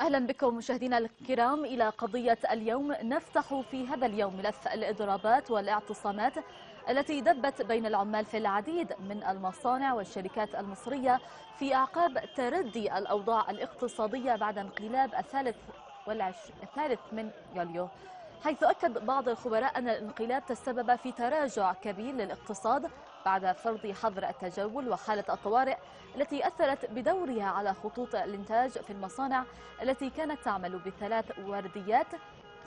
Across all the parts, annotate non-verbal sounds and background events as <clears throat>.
أهلا بكم مشاهدينا الكرام إلى قضية اليوم. نفتح في هذا اليوم ملف الإضرابات والاعتصامات التي دبت بين العمال في العديد من المصانع والشركات المصرية في أعقاب تردي الأوضاع الاقتصادية بعد انقلاب الثالث والعش... الثالث من يوليو. حيث أكد بعض الخبراء أن الانقلاب تسبب في تراجع كبير للاقتصاد بعد فرض حظر التجول وحالة الطوارئ التي أثرت بدورها على خطوط الإنتاج في المصانع التي كانت تعمل بثلاث ورديات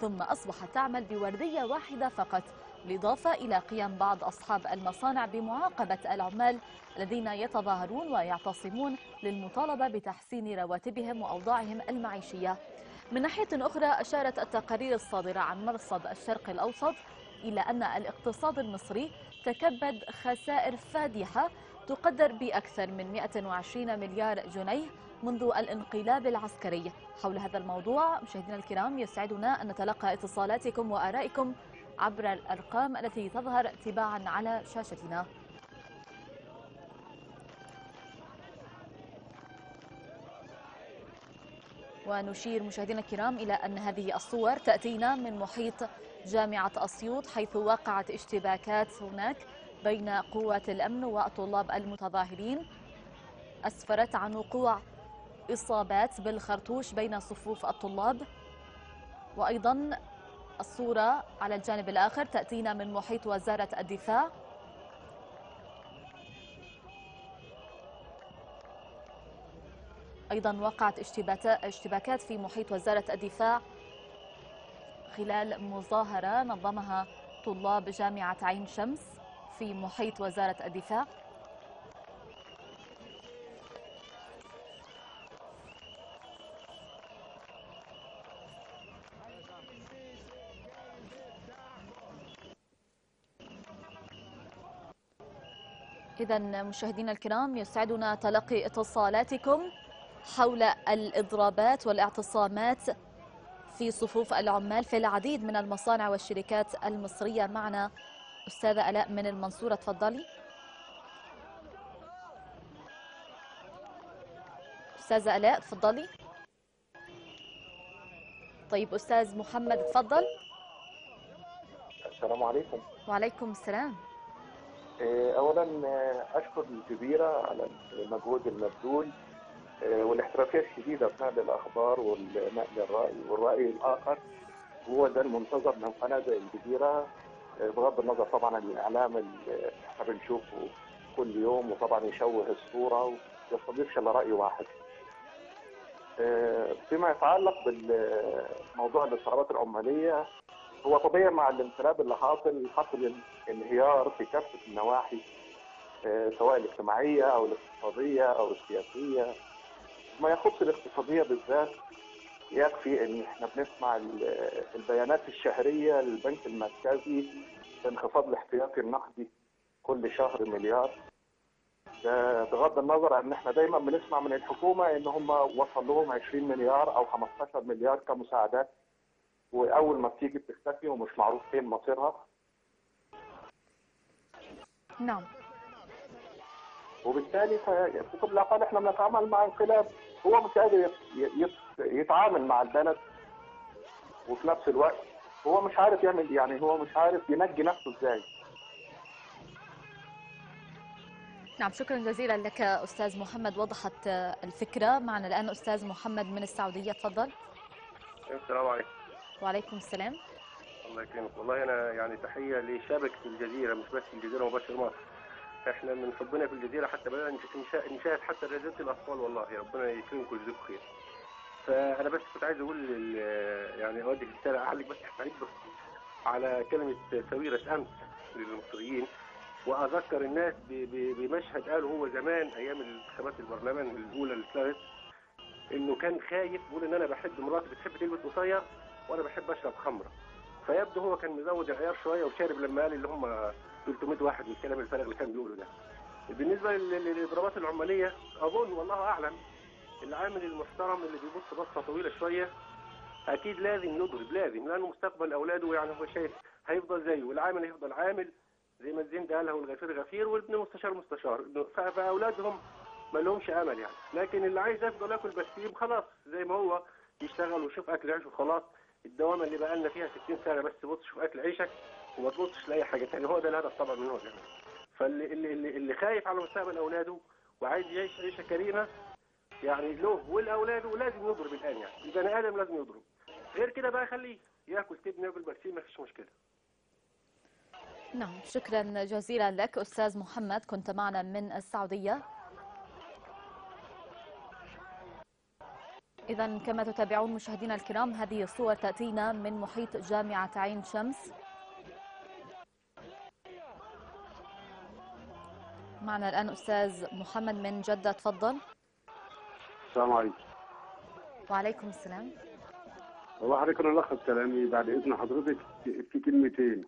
ثم أصبحت تعمل بوردية واحدة فقط بالإضافة إلى قيام بعض أصحاب المصانع بمعاقبة العمال الذين يتظاهرون ويعتصمون للمطالبة بتحسين رواتبهم وأوضاعهم المعيشية. من ناحية أخرى أشارت التقارير الصادرة عن مرصد الشرق الأوسط إلى أن الاقتصاد المصري تكبد خسائر فادحة تقدر بأكثر من 120 مليار جنيه منذ الانقلاب العسكري. حول هذا الموضوع مشاهدينا الكرام يسعدنا أن نتلقى اتصالاتكم وآرائكم عبر الأرقام التي تظهر تباعا على شاشتنا. ونشير مشاهدينا الكرام إلى أن هذه الصور تأتينا من محيط جامعة أسيوط حيث وقعت اشتباكات هناك بين قوات الأمن والطلاب المتظاهرين. أسفرت عن وقوع إصابات بالخرطوش بين صفوف الطلاب. وأيضا الصورة على الجانب الآخر تأتينا من محيط وزارة الدفاع. أيضا وقعت اشتباكات في محيط وزارة الدفاع خلال مظاهرة نظمها طلاب جامعة عين شمس في محيط وزارة الدفاع. إذا مشاهدينا الكرام يسعدنا تلقي اتصالاتكم. حول الإضرابات والاعتصامات في صفوف العمال في العديد من المصانع والشركات المصرية. معنا أستاذة ألاء من المنصورة تفضلي. أستاذة ألاء تفضلي. طيب أستاذ محمد تفضل. السلام عليكم. وعليكم السلام. اولا أشكر الجزيرة على المجهود المبذول والاحترافية الشديدة في نقل الأخبار والنقل الرأي والرأي الآخر هو ده المنتظر من قناة زي الجزيره بغض النظر طبعا عن الإعلام اللي إحنا بنشوفه كل يوم وطبعا يشوه الصورة وما يستضيفش إلا رأي واحد. فيما يتعلق بموضوع الاضطرابات العمالية هو طبيعي مع الانقلاب اللي حاصل حصل انهيار في كافة النواحي سواء الاجتماعية أو الاقتصادية أو السياسية ما يخص الاقتصادية بالذات يكفي إن إحنا بنسمع البيانات الشهرية للبنك المركزي بانخفاض الاحتياطي النقدي كل شهر مليار. ده بغض النظر إن إحنا دايما بنسمع من الحكومة إن هم وصل لهم 20 مليار أو 15 مليار كمساعدات وأول ما بتيجي بتختفي ومش معروف فين مصيرها. نعم. وبالتالي في كل الاحوال إحنا بنتعامل مع انقلاب. هو مش قادر يتعامل مع البلد وفي نفس الوقت هو مش عارف يعمل يعني هو مش عارف ينجي نفسه إزاي. نعم شكرا جزيلا لك أستاذ محمد. وضحت الفكرة. معنا الآن أستاذ محمد من السعودية. تفضل. السلام عليكم. وعليكم السلام. الله يكرمك. والله أنا يعني تحية لشبكه الجزيرة مش بس الجزيرة مباشر مصر إحنا من حبنا في الجزيرة حتى بدأنا نشاهد حتى رياضه الأطفال والله ربنا يكرمكم ويجزيكم خير. فأنا بس كنت عايز أقول يعني في الشارع أعلق بس على كلمة سويرة أمس للمصريين. وأذكر الناس بمشهد قاله هو زمان أيام الانتخابات البرلمان الأولى اللي اتلغت إنه كان خايف بيقول إن أنا بحب مراتي بتحب تلبس قصير وأنا بحب أشرب خمرة. فيبدو هو كان مزود العيار شوية وشارب لما قال اللي هم 300 واحد والكلام الفارغ اللي كان بيقوله ده. بالنسبة للاضرابات العمالية أظن والله أعلم العامل المحترم اللي بيبص بصة طويلة شوية أكيد لازم يضرب لازم لأنه مستقبل أولاده يعني هو شايف هيفضل زيه والعامل هيفضل عامل زي ما الزين قالها والغفير غفير والابن مستشار مستشار. فأولادهم ما لهمش أمل يعني. لكن اللي عايز يفضل ياكل بس خلاص زي ما هو يشتغل ويشوف أكل عيشه وخلاص. الدوامه اللي بقى لنا فيها 60 سنة بس بص شوف أكل عيشك. وما تبصش لأي حاجة ثانية هو ده الهدف طبعا من هو كمان فاللي اللي, اللي, خايف على مستقبل أولاده وعايز يعيش عيشة كريمة يعني له ولاولاده لازم يضرب الآن يعني. البني آدم لازم يضرب. غير كده بقى خليه ياكل تبني ياكل برسيم ما فيش مشكلة. نعم شكرا جزيلا لك أستاذ محمد. كنت معنا من السعودية. إذا كما تتابعون مشاهدينا الكرام هذه الصور تأتينا من محيط جامعة عين شمس. معنا الآن أستاذ محمد من جدة تفضل. السلام عليكم. وعليكم السلام. هو حضرتك أنا ألخص كلامي بعد إذن حضرتك في كلمتين.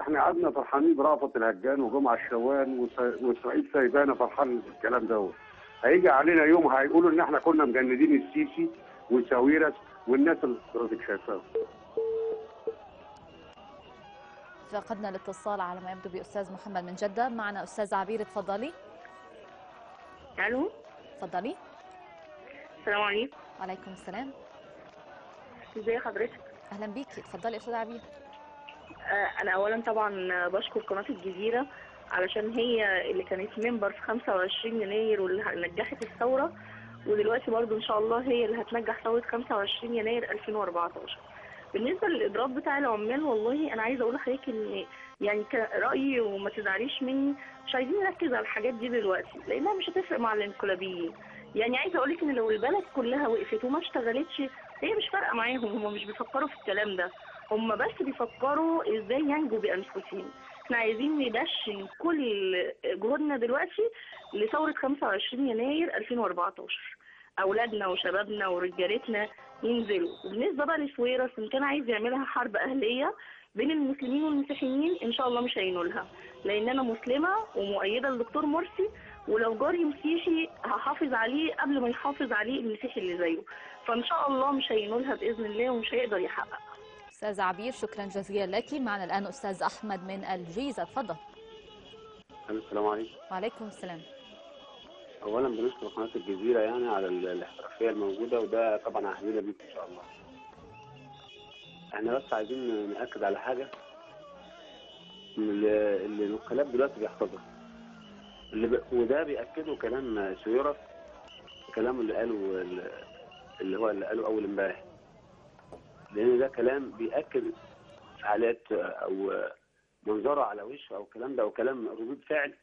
إحنا قعدنا فرحانين برأفت الهجان وجمعة الشوان واسرائيل سايبانا فرحان بالكلام دوت هيجي علينا يوم هيقولوا إن إحنا كنا مجندين السيسي وساويرس والناس اللي حضرتك شايفاها فقدنا الاتصال على ما يبدو بأستاذ محمد من جدة. معنا أستاذ عبير تفضلي ألو؟ تفضلي السلام عليكم. وعليكم السلام. ازي حضرتك؟ أهلا بيك تفضلي أستاذ عبير. آه، أنا اولا طبعا بشكر قناة الجزيرة علشان هي اللي كانت ممبر في 25 يناير واللي نجحت الثورة ودلوقتي برضو إن شاء الله هي اللي هتنجح ثورة 25 يناير 2014 بالنسبة للإضراب بتاع العمال والله أنا عايزة أقول لحضرتك إن يعني كرأيي وما تزعليش مني مش عايزين نركز على الحاجات دي دلوقتي لأنها مش هتفرق مع الانقلابيين. يعني عايزة أقول لك إن لو البلد كلها وقفت وما اشتغلتش هي مش فارقة معاهم هم مش بيفكروا في الكلام ده. هم بس بيفكروا إزاي ينجوا بأنفسهم. إحنا عايزين ندشن كل جهودنا دلوقتي لثورة 25 يناير 2014 أولادنا وشبابنا ورجالتنا ينزلوا. وبالنسبه بقى لسويرس إن كان عايز يعملها حرب أهلية بين المسلمين والمسيحيين إن شاء الله مش هينولها. لأن أنا مسلمة ومؤيدة للدكتور مرسي ولو جاري مسيحي هحافظ عليه قبل ما يحافظ عليه المسيحي اللي زيه. فإن شاء الله مش هينولها بإذن الله ومش هيقدر يحقق. أستاذ عبير شكرا جزيلا لك. معنا الآن أستاذ أحمد من الجيزة. تفضل. السلام عليكم. وعليكم السلام. اولا بنشكر قناة الجزيرة يعني على ال- الاحترافية الموجودة وده طبعا اهلنا بيكم إن شاء الله. إحنا بس عايزين نأكد على حاجة اللي الانقلاب دلوقتي بيحتضر اللي ب... وده بيأكده كلام سيورة كلام اللي قاله ال- اللي هو اللي قاله أول امبارح. لأن ده كلام بيأكد حالات أو منظره على وشه أو الكلام ده أو كلام ردود فعل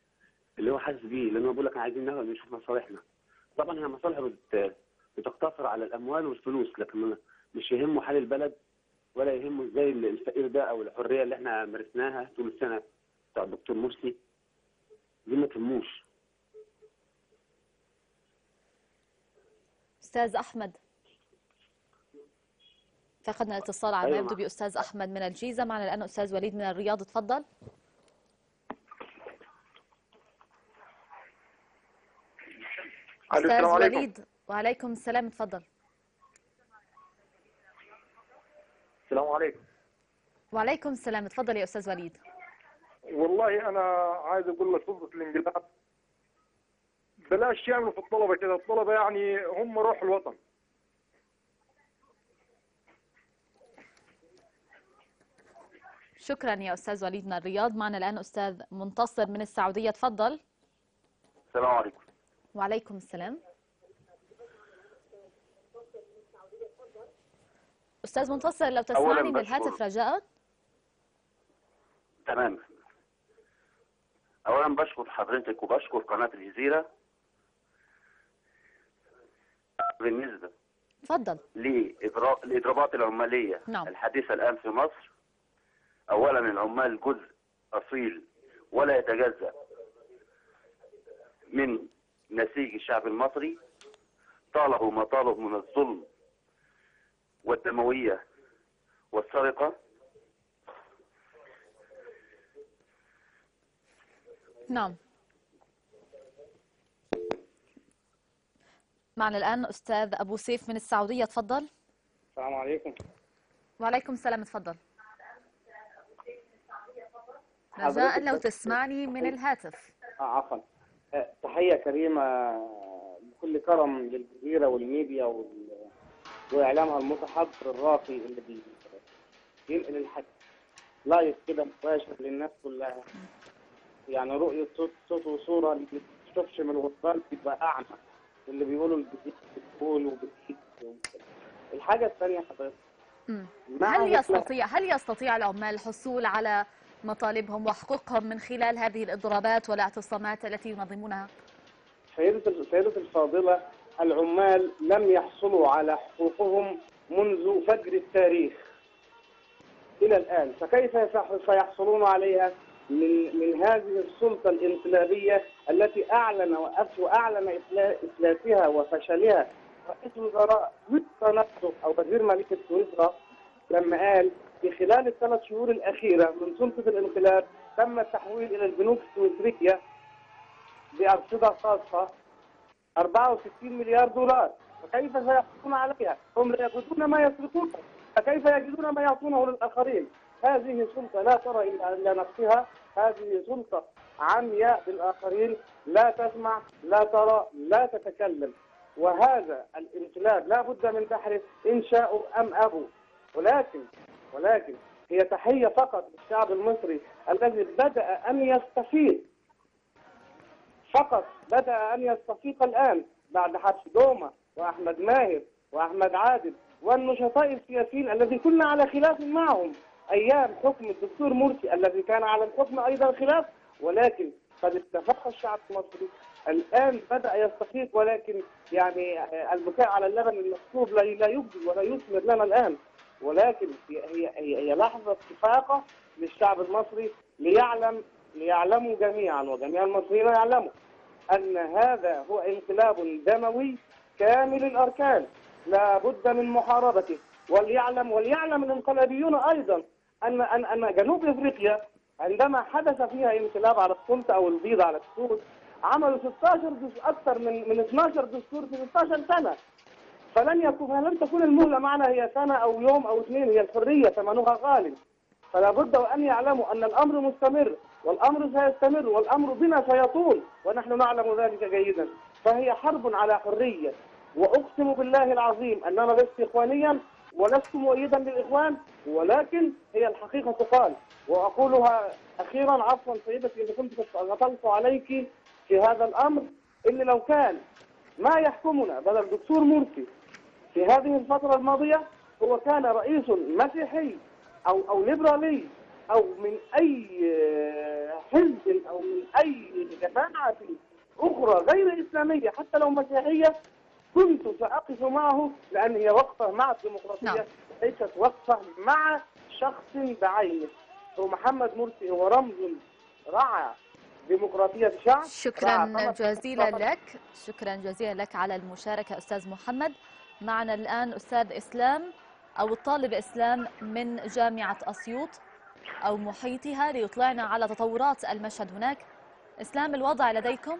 اللي هو حاسس بيه لأن هو بيقول لك إحنا عايزين نشوف مصالحنا. طبعا هي مصالحه بت... بتقتصر على الأموال والفلوس لكن مش يهمه حال البلد ولا يهمه إزاي ال- الفقير ده أو الحرية اللي إحنا مارسناها طول السنة بتاع الدكتور مرسي. دي ما تهموش. أستاذ أحمد. فقدنا الاتصال على ما أيوة. يبدو بأستاذ أحمد من الجيزة معنا الآن أستاذ وليد من الرياض تفضل عليكم. وليد. وعليكم السلام تفضل السلام عليكم. وعليكم السلام تفضل يا أستاذ وليد. والله أنا عايز أقول لسلطه الانقلاب. بلاش يعملوا في الطلبة كده. الطلبة يعني هم روح الوطن. شكرا يا أستاذ وليد من الرياض. معنا الآن أستاذ منتصر من السعودية تفضل السلام عليكم. وعليكم السلام. أستاذ منتصر لو تسمعني بشكر. بالهاتف رجاء. تمام. اولا بشكر حضرتك وبشكر قناة الجزيرة بالنسبة تفضل الاضرابات العمالية نعم. الحديثة الآن في مصر. اولا العمال جزء أصيل ولا يتجزأ من نسيج الشعب المصري طالبوا ما طالبوا من الظلم والدموية والسرقة. نعم. معنا الآن أستاذ أبو سيف من السعودية تفضل. السلام عليكم. وعليكم السلام تفضل. رجاء لو تسمعني من الهاتف. آه عفوا. تحية كريمة بكل كرم للجزيرة والميديا وال... وإعلامها المتحضر الراقي اللي بي... بينقل الحق live كده مباشر للناس كلها. يعني رؤية صوت صوت وصورة اللي ما بتشوفش من الوصال بيبقى أعمى. واللي بيقولوا الجديد بتقول وبتجيب الحاجة الثانية حضرتك. هل يستطيع هل يستطيع العمال الحصول على مطالبهم وحقوقهم من خلال هذه الإضرابات والاعتصامات التي ينظمونها؟ سيدة الفاضلة العمال لم يحصلوا على حقوقهم منذ فجر التاريخ إلى الآن فكيف سيحصلون عليها من من هذه السلطة الإنقلابية التي أعلن وأعلن إفلا- إفلاسها وفشلها رئيس الوزراء نفسه أو وزير مالية سويسرا لما قال في خلال الثلاث شهور الأخيرة من سلطة الانقلاب تم التحويل إلى البنوك السويسرية بأرصدة خاصة 64 مليار دولار. فكيف سيحصلون عليها؟ هم لا يجدون ما يسرقونه فكيف يجدون ما يعطونه للآخرين؟ هذه سلطة لا ترى إلا نفسها. هذه سلطة عمياء بالآخرين لا تسمع لا ترى لا تتكلم. وهذا الانقلاب لا بد من بحره إن شاءوا أم أبوا. ولكن ولكن هي تحية فقط للشعب المصري الذي بدأ أن يستفيد. فقط بدأ أن يستفيق الآن بعد حبس دوما وأحمد ماهر وأحمد عادل والنشطاء السياسيين الذي كنا على خلاف معهم. أيام حكم الدكتور مرسي الذي كان على الحكم أيضا خلاف ولكن قد اتفق الشعب المصري. الآن بدأ يستفيق ولكن يعني البكاء على اللبن المسكوب لا لا يبدي ولا يثمر لنا الآن. ولكن هي هي هي, لحظة استفاقة للشعب المصري ليعلم ليعلموا جميعا وجميع المصريين يعلموا أن هذا هو انقلاب دموي كامل الأركان. لا بد من محاربته. وليعلم وليعلم الانقلابيون أيضا أن أن أن جنوب أفريقيا عندما حدث فيها انقلاب على السلطة أو البيض على السود عملوا 16 دس أكثر من من 12 دستور في 16 سنة. فلن يكون فلن تكون المهلة معنا هي سنة أو يوم أو اثنين هي الحرية ثمنها غالي فلا بد وأن يعلموا أن الأمر مستمر والأمر سيستمر والأمر بنا سيطول ونحن نعلم ذلك جيدا. فهي حرب على حرية. وأقسم بالله العظيم أن أنا لست إخوانيا ولست مؤيدا للإخوان ولكن هي الحقيقة تقال. وأقولها أخيرا عفوا سيدتي إذا كنت غطلت عليك في هذا الأمر إن لو كان ما يحكمنا بدل دكتور مرسي في هذه الفترة الماضية هو كان رئيس مسيحي أو أو ليبرالي أو من أي حزب أو من أي جماعة أخرى غير إسلامية حتى لو مسيحية كنت سأقف معه لأن هي وقفة مع الديمقراطية نعم. ليست وقفة مع شخص بعينه هو محمد مرسي هو رمز رعى ديمقراطية الشعب شكرا جزيلا. لك شكرا جزيلا لك على المشاركة أستاذ محمد معنا الآن أستاذ إسلام أو الطالب إسلام من جامعة أسيوط أو محيطها ليطلعنا على تطورات المشهد هناك. إسلام الوضع لديكم؟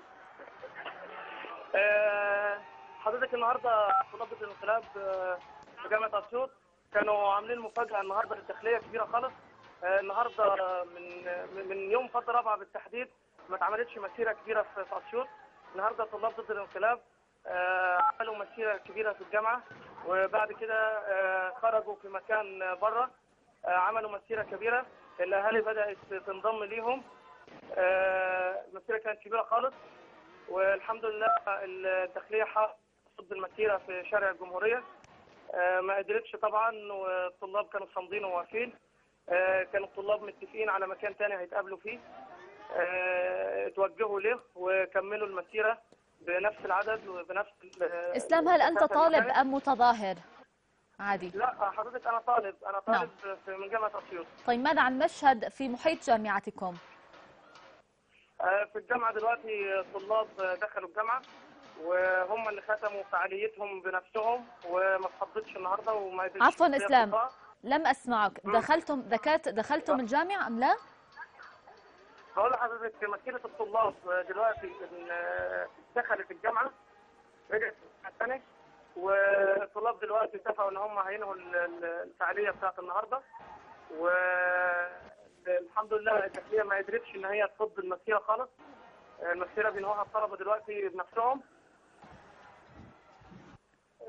آه، حضرتك النهارده طلبة الانقلاب آه، في جامعة أسيوط كانوا عاملين مفاجأة النهارده للداخلية كبيرة خالص. آه، النهارده من من- يوم فضل رابعة بالتحديد ما اتعملتش مسيرة كبيرة في أسيوط. النهارده طلاب ضد الانقلاب عملوا مسيرة كبيرة في الجامعة وبعد كده آه، خرجوا في مكان بره عملوا مسيرة كبيرة. الأهالي بدأت تنضم ليهم. آه، المسيرة كانت كبيرة خالص والحمد لله الداخلية حققت ضد المسيرة في شارع الجمهورية. آه، ما قدرتش طبعا والطلاب كانوا صامدين وواقفين. آه، كانوا الطلاب متفقين على مكان تاني هيتقابلوا فيه. آه، اتوجهوا له وكملوا المسيرة. بنفس العدد وبنفس إسلام هل المسافة طالب. أم متظاهر عادي لا حضرتك أنا طالب أنا نعم. طالب في من جامعة أسيوط طيب ماذا عن مشهد في محيط جامعتكم آه، في الجامعة دلوقتي الطلاب دخلوا الجامعة وهم اللي ختموا فعاليتهم بنفسهم وما اتفضلتش النهارده وما عفواً. القطاع. لم أسمعك مم. دخلتم دكات دخلتم الجامعة أم لا بقول لحضرتك مسيرة الطلاب دلوقتي إن دخلت الجامعة رجعت السنة والطلاب دلوقتي اتفقوا إن هم هينهوا ال- ال- الفعالية بتاعت النهاردة والحمد لله الداخلية ما قدرتش إن هي تفض المسيرة خالص. المسيرة بينهوها الطلبة دلوقتي بنفسهم.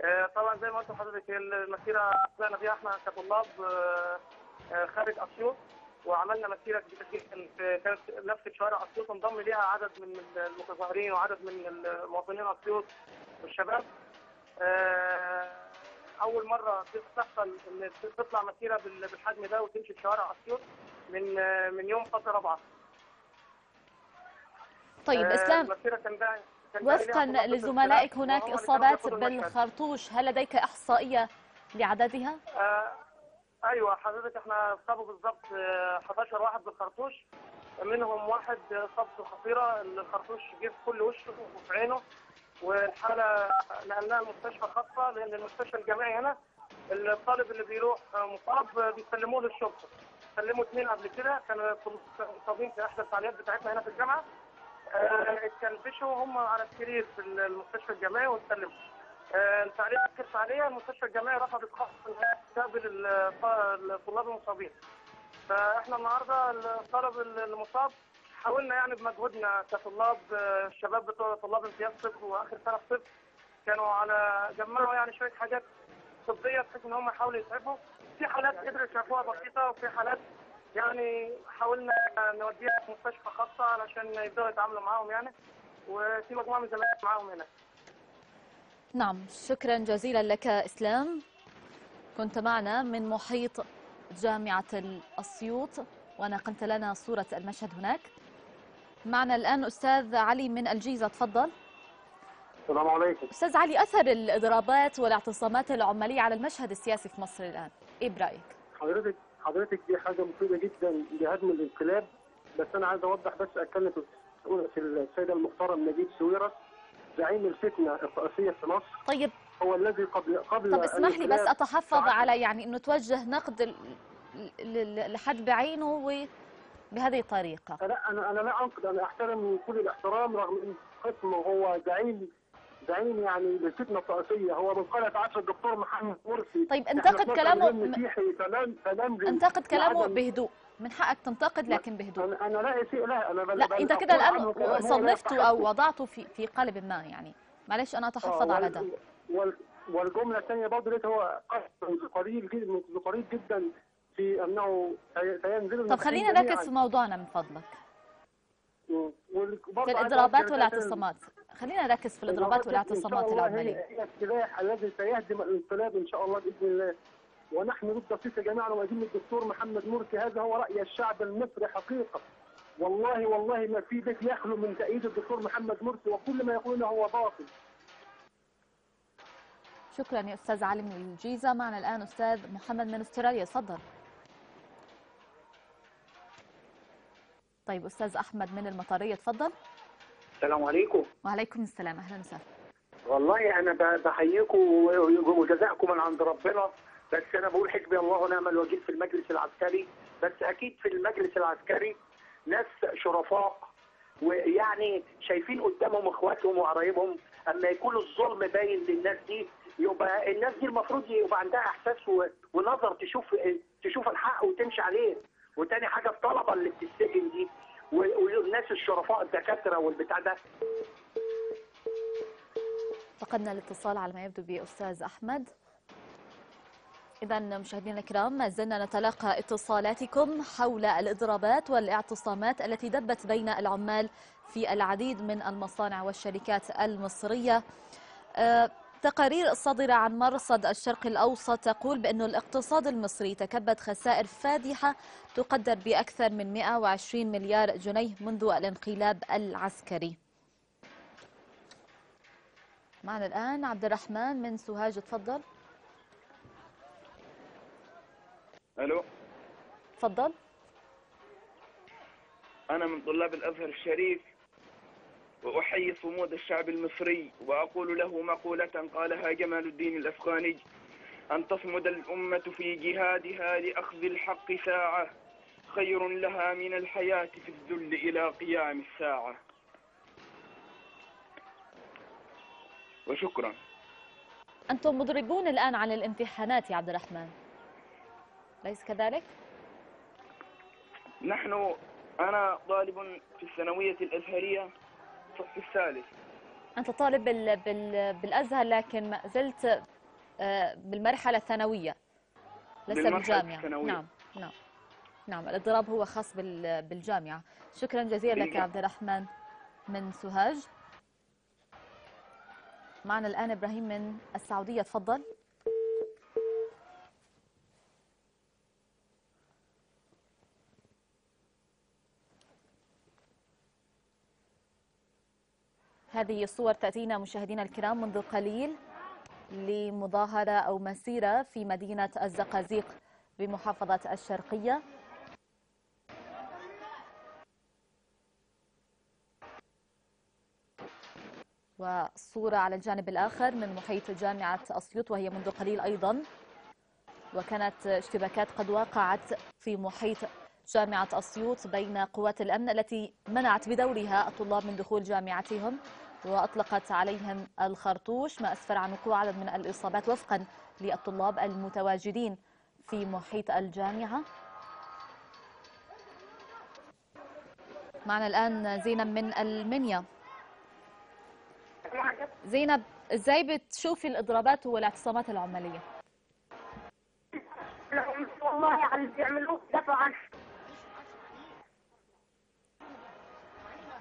آه، طبعا زي ما قلت لحضرتك المسيرة طلعنا فيها إحنا كطلاب آه، آه، خارج أسيوط. وعملنا مسيرة كبيرة جدا في- كانت لفة شوارع أسيوط انضم ليها عدد من المتظاهرين وعدد من المواطنين أسيوط والشباب آه، أول مرة تحصل إن تطلع مسيرة بال- بالحجم ده وتمشي في شوارع أسيوط من آه، من يوم فضل رابعة طيب آه، إسلام المسيرة كان ده ليها وفقا لزملائك هناك إصابات. بالخرطوش هل لديك إحصائية لعددها؟ آه أيوه حضرتك إحنا اصابوا بالظبط آه، 11 واحد بالخرطوش. منهم واحد اصابته خطيرة الخرطوش جه في كل وشه وفي عينه والحالة نقلناها المستشفى خاصة لأن المستشفى الجامعي هنا الطالب اللي بيروح آه، مصاب بيسلموه للشرطة. سلموا اثنين قبل كده كانوا مصابين في إحدى الفعاليات بتاعتنا هنا في الجامعة. آه، اتكلبشوا هم على السرير في المستشفى الجامعي واتسلموا. آه، الفعاليه اخر فعالية المستشفى الجامعي رفضت خاص انها تستقبل ال- الطلاب المصابين. فإحنا النهارده الطالب المصاب حاولنا يعني بمجهودنا كطلاب الشباب بتوع طلاب امتياز طب وآخر سنه طب كانوا على جمعوا يعني شوية حاجات طبية بحيث إن هم يحاولوا يسعفوا في حالات قدروا يسعفوها بسيطة وفي حالات يعني حاولنا نوديها في مستشفى خاصة علشان يقدروا يتعاملوا معاهم يعني. وفي مجموعة من زمايلنا معاهم هنا. نعم شكرا جزيلا لك إسلام. كنت معنا من محيط جامعة الأسيوط ونقلت لنا صورة المشهد هناك. معنا الآن أستاذ علي من الجيزة تفضل. السلام عليكم. أستاذ علي أثر الإضرابات والاعتصامات العمالية على المشهد السياسي في مصر الآن إيه برأيك؟ حضرتك حضرتك دي حاجة مفيدة جدا لهدم الانقلاب بس أنا عايز أوضح بس أتكلم في في السيد المحترم نجيب سويرس زعيم الفتنة الرئيسية في مصر. طيب هو الذي قبل قبل طب اسمح لي بس أتحفظ. على يعني إنه توجه نقد لحد بعينه وبهذه الطريقة. لا أنا أنا لا أنقد أنا أحترم كل الاحترام رغم إن قسمه هو زعيم زعيم يعني للفتنه الرئيسيه هو من قلعه عصر الدكتور محمد مرسي. طيب انتقد 12 كلامه مليون م- مسيحي فلن فلن انتقد كلامه بهدوء. من حقك تنتقد لكن بهدوء. أنا أنا لا شيء لا أنا بل لا بل انت كده الان صنفته أو. وضعته في في قالب ما يعني. معلش أنا أتحفظ آه، على ده. والجملة الثانية برضه ليس هو قليل جدا قريب جدا في أنه سي- سينزل طب خلينا نركز في موضوعنا من فضلك. في الإضرابات والاعتصامات. خلينا نركز في الإضرابات والاعتصامات العماليه هي السلاح الذي سيهدم الانقلاب إن شاء الله بإذن الله. ونحن ضد الصيف جميعا وأدين الدكتور محمد مرسي هذا هو رأي الشعب المصري حقيقة. والله والله ما في بيت يخلو من تأييد الدكتور محمد مرسي وكل ما يقوله هو باطل. شكرا يا أستاذ علي من الجيزة. معنا الآن أستاذ محمد من أستراليا. تفضل. طيب أستاذ أحمد من المطرية تفضل. السلام عليكم. وعليكم السلام. أهلا وسهلا. والله أنا بحييكم وجزاكم من عند ربنا بس أنا بقول حسبي الله ونعم الوكيل في المجلس العسكري. بس أكيد في المجلس العسكري ناس شرفاء ويعني شايفين قدامهم إخواتهم وقرايبهم أما يكون الظلم باين للناس دي يبقى الناس دي المفروض يبقى عندها إحساس ونظر تشوف تشوف الحق وتمشي عليه. وتاني حاجة الطلبة اللي بتتسجن دي والناس الشرفاء الدكاترة والبتاع ده. فقدنا الاتصال على ما يبدو بأستاذ أحمد. اذا مشاهدينا الكرام ما زلنا نتلقى اتصالاتكم حول الإضرابات والاعتصامات التي دبت بين العمال في العديد من المصانع والشركات المصرية. آه، تقارير صادرة عن مرصد الشرق الأوسط تقول بأن الاقتصاد المصري تكبد خسائر فادحة تقدر بأكثر من 120 مليار جنيه منذ الانقلاب العسكري. معنا الآن عبد الرحمن من سوهاج تفضل. ألو. تفضل. أنا من طلاب الأزهر الشريف. وأحيي صمود الشعب المصري وأقول له مقولة قالها جمال الدين الأفغاني أن تصمد الأمة في جهادها لأخذ الحق ساعة خير لها من الحياة في الذل إلى قيام الساعة. وشكرا. أنتم مضربون الآن عن الامتحانات يا عبد الرحمن. ليس كذلك؟ نحن أنا طالب في الثانوية الأزهرية. الصف الثالث. أنت طالب بال... بال... بالأزهر لكن ما زلت آه، بالمرحلة الثانوية. لسه بالجامعة. الثانوية. نعم نعم نعم. الاضطراب هو خاص بال... بالجامعة. شكرا جزيلا لك. عبد الرحمن من سوهاج. معنا الآن إبراهيم من السعودية تفضل. هذه الصور تأتينا مشاهدينا الكرام منذ قليل لمظاهرة أو مسيرة في مدينة الزقازيق بمحافظة الشرقية. وصورة على الجانب الآخر من محيط جامعة أسيوط وهي منذ قليل أيضا. وكانت اشتباكات قد وقعت في محيط جامعة أسيوط بين قوات الأمن التي منعت بدورها الطلاب من دخول جامعتهم. وأطلقت عليهم الخرطوش ما أسفر عن وقوع عدد من الإصابات وفقا للطلاب المتواجدين في محيط الجامعة. معنا الآن زينب من المنيا. زينب إزاي بتشوفي الإضرابات والاعتصامات العماليه والله اللي بيعملوه دفع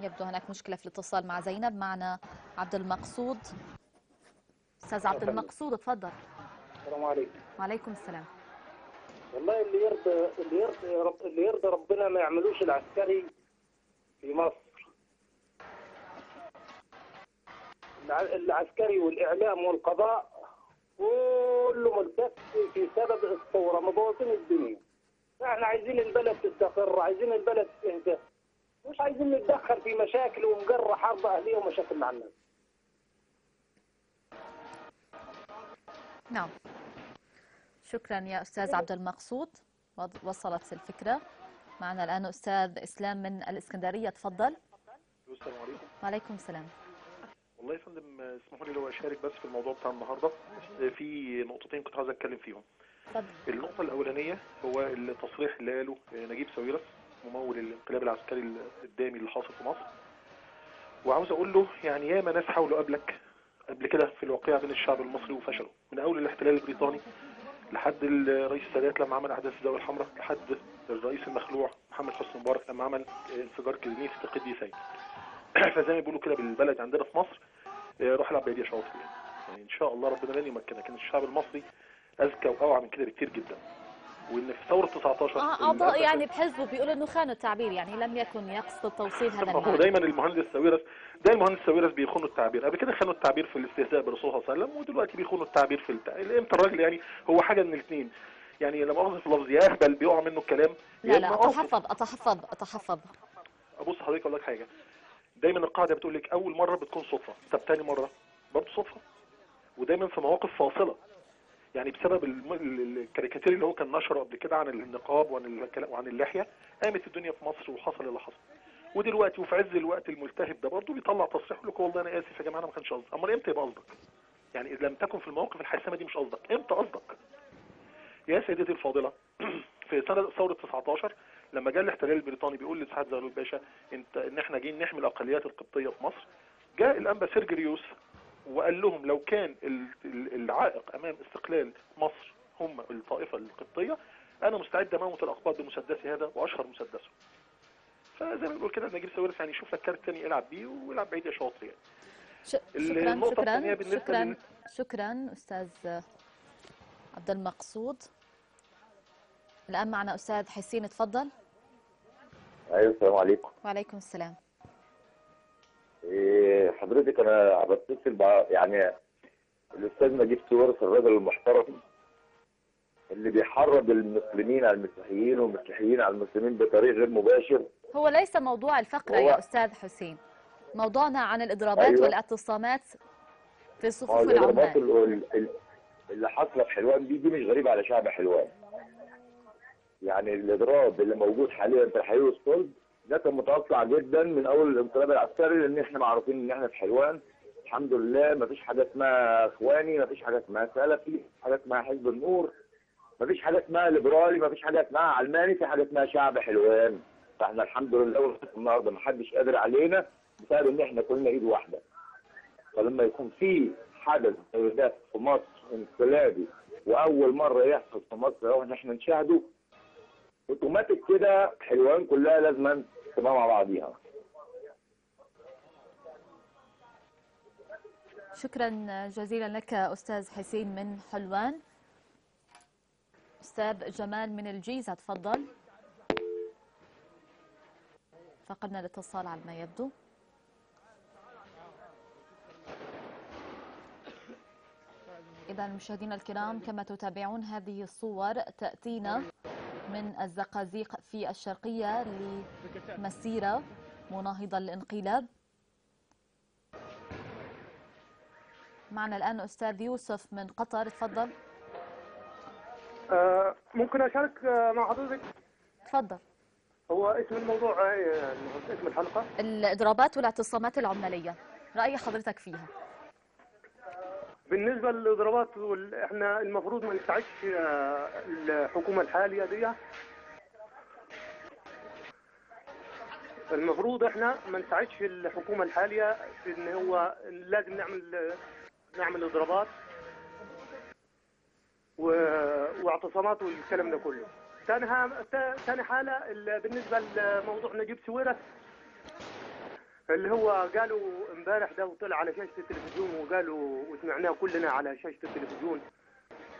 يبدو هناك مشكلة في الاتصال مع زينب. معنا عبد المقصود. أستاذ عبد المقصود اتفضل. السلام عليكم. وعليكم السلام. والله اللي يرضى اللي يرضى اللي يرضى ربنا ما يعملوش العسكري في مصر. الع- العسكري والإعلام والقضاء كله ملتف في سبب الثوره مبوظين الدنيا. إحنا عايزين البلد تستقر عايزين البلد تهدى مش عايزين نتدخل في مشاكل ونجر حرب أهلية ومشاكل مع الناس. نعم. شكرا يا أستاذ عبد المقصود. وصلت الفكرة. معنا الآن أستاذ إسلام من الإسكندرية. تفضل. السلام عليكم. وعليكم السلام. والله يا فندم اسمحوا لي لو أشارك بس في الموضوع بتاع النهارده. في نقطتين كنت عاوز أتكلم فيهم. اتفضل النقطة الأولانية هو التصريح اللي قاله نجيب ساويرس ممول الانقلاب العسكري الدامي اللي حاصل في مصر. وعاوز أقول له يعني ياما ناس حاولوا قبلك قبل كده في الواقعه بين الشعب المصري وفشلوا. من أول الاحتلال البريطاني لحد الرئيس السادات لما عمل أحداث الدولة الحمراء لحد الرئيس المخلوع محمد حسني مبارك لما عمل انفجار كنيسه القديسين <clears throat> فزي ما بيقولوا كده بالبلد عندنا في مصر آه، روح العب بيدي شاطر يعني. إن شاء الله ربنا لن يمكنك لكن الشعب المصري أذكى وأوعى من كده بكتير جدا. وإن في ثورة 19 آه، أعضاء يعني بحزبه بيقولوا إنه خانوا التعبير يعني لم يكن يقصد توصيل هذا ما هو المعنى دايما المهندس ساويرس ده المهندس ساويرس بيخونوا التعبير. قبل كده خانوا التعبير في الاستهزاء بالرسول صلى الله عليه وسلم ودلوقتي بيخونوا التعبير في. إمتى الراجل يعني هو حاجة من الاثنين. يعني لما اخذ في اللفظ يا اهبل بيقع منه الكلام لا لا. أتحفظ أتحفظ أتحفظ. أبص حضرتك أقول لك حاجة. دايما القاعدة بتقول لك أول مرة بتكون صدفة. طب تاني مرة؟ برضه صدفة. ودايما في مواقف فاصلة. يعني بسبب الكاريكاتير اللي هو كان نشره قبل كده عن النقاب وعن وعن اللحية قامت الدنيا في مصر وحصل اللي حصل. ودلوقتي وفي عز الوقت الملتهب ده برضه بيطلع تصريح يقول لك والله أنا آسف يا جماعة أنا ما كانش قصدي. أمال إمتى يبقى قصدك؟ يعني إذا لم تكن في المواقف الحاسمة دي مش قصدك. إمتى قصدك؟ يا سيدتي الفاضلة <clears throat> في سنة ثورة 19 لما جاء الاحتلال البريطاني بيقول لسعاد زغلول باشا إنت إن إحنا جايين نحمي الأقليات القبطية في مصر جاء الأنبا سيرجريوس وقال لهم لو كان ال- ال- العائق أمام استقلال مصر هم الطائفة القبطية أنا مستعد أموت الأقباط بمسدسي هذا وأشهر مسدسه. فزي ما بنقول كده نجيب ساويرس يعني يشوف لك كارت تاني يلعب بيه ويلعب بعيد يا شاطر يعني. شكرا النقطة الثانية شكرا شكرا لل- شكرا أستاذ عبد المقصود. الآن معنا أستاذ حسين تفضل أيوه السلام عليكم. وعليكم السلام. إيه حضرتك أنا بتصل يعني الأستاذ نجيب سويرس الراجل المحترم اللي بيحرض المسلمين على المسيحيين والمسيحيين على المسلمين بطريق غير مباشر. هو ليس موضوع الفقره هو- يا أستاذ حسين. موضوعنا عن الإضرابات أيوة. والاعتصامات في صفوف الإضرابات العمال. ال- ال- اللي حاصلة في حلوان دي دي مش غريبة على شعب حلوان. يعني الإضراب اللي موجود حاليا في الحي والصلب ده كان متوقع جدا من أول الانقلاب العسكري لأن إحنا معروفين إن إحنا في حلوان. الحمد لله ما فيش حاجة اسمها إخواني ما فيش حاجة اسمها سلفي حاجة اسمها حزب النور ما فيش حاجة اسمها ليبرالي ما فيش حاجة اسمها علماني في حاجة اسمها شعب حلوان. فإحنا الحمد لله النهارده ما حدش قادر علينا بسبب إن إحنا كلنا إيد واحدة. فلما يكون في حدث زي ده في مصر انقلابي وأول مرة يحصل في مصر إن إحنا نشاهده أوتوماتيك كده حلوان كلها لازم تبقى مع بعضيها. شكرا جزيلا لك أستاذ حسين من حلوان. أستاذ جمال من الجيزة تفضل. فقدنا الاتصال على ما يبدو. إذا مشاهدينا الكرام كما تتابعون هذه الصور تأتينا من الزقازيق في الشرقية لمسيرة مناهضة للانقلاب. معنا الآن أستاذ يوسف من قطر تفضل. آه، ممكن أشارك آه، مع حضرتك؟ تفضل. هو اسم الموضوع يعني اسم الحلقة؟ الإضرابات والاعتصامات العمالية رأي حضرتك فيها؟ بالنسبة للإضرابات وال- إحنا المفروض ما نستعدش آه، الحكومة الحالية دي المفروض إحنا ما نساعدش الحكومة الحالية في إن هو لازم نعمل نعمل إضرابات واعتصامات والكلام ده كله. ثاني حالة ال- بالنسبة لموضوع نجيب سويرس اللي هو قالوا امبارح ده وطلع على شاشة التلفزيون وقالوا وسمعناه كلنا على شاشة التلفزيون.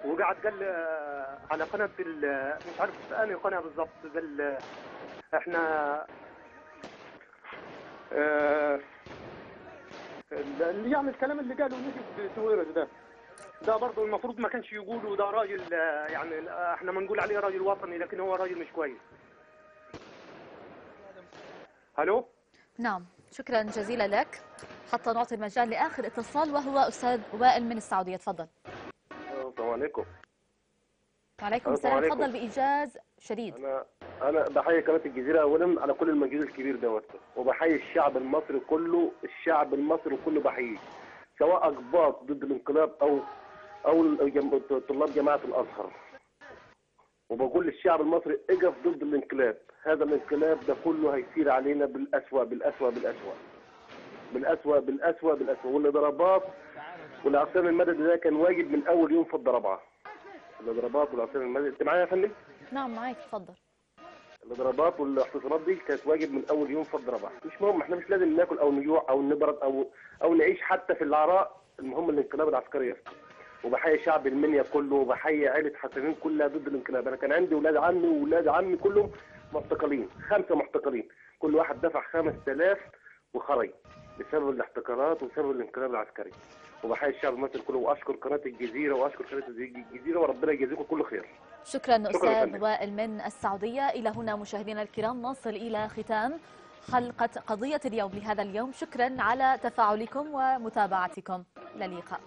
وقعد قال آه، على قناة ال- مش عارف أنهي قناة بالضبط قال آه، إحنا آه، اللي يعني الكلام اللي قاله نجيب سويرس ده. ده برضه المفروض ما كانش يقولوا ده راجل آه، يعني آه، إحنا ما نقول عليه راجل وطني لكن هو راجل مش كويس. ألو؟ نعم. شكرا جزيلا لك. حتى نعطي المجال لآخر اتصال وهو أستاذ وائل من السعودية. تفضل. السلام عليكم. وعليكم السلام. تفضل بإيجاز شديد. أنا أنا بحيي قناة الجزيرة اولا على كل المجهود الكبير دوت وبحيي الشعب المصري كله الشعب المصري كله بحييه سواء أقباط ضد الانقلاب أو أو طلاب جماعة الأزهر. وبقول للشعب المصري اقف ضد الانقلاب. هذا الانقلاب ده كله هيسير علينا بالأسوأ بالأسوأ بالأسوأ. بالأسوأ بالأسوأ بالأسوأ. والاضرابات والعصيان المدني ده كان واجب من أول يوم في الضربات الاضرابات والعصيان المدني أنت معايا يا فندم؟ نعم معك تفضل الاضرابات والاعتصامات دي كانت واجب من أول يوم في الضربات مش مهم إحنا مش لازم ناكل أو نجوع أو نبرد أو أو نعيش حتى في العراء. المهم الانقلاب العسكري يفتح وبحيي شعب المنيا كله وبحيي عائله حسنين كلها ضد الانقلاب. أنا كان عندي ولاد عمي وولاد عمي كلهم معتقلين خمسة معتقلين. كل واحد دفع 5000 وخرج بسبب الاحتكارات وبسبب الانقلاب العسكري. وبحيي الشعب المصري كله وأشكر قناة الجزيرة وأشكر قناة الجزيرة وربنا يجازيكم كل خير. شكرا شكراً فندم. وائل من السعودية. إلى هنا مشاهدينا الكرام نصل إلى ختام حلقة قضية اليوم لهذا اليوم. شكرا على تفاعلكم ومتابعتكم. إلى اللقاء.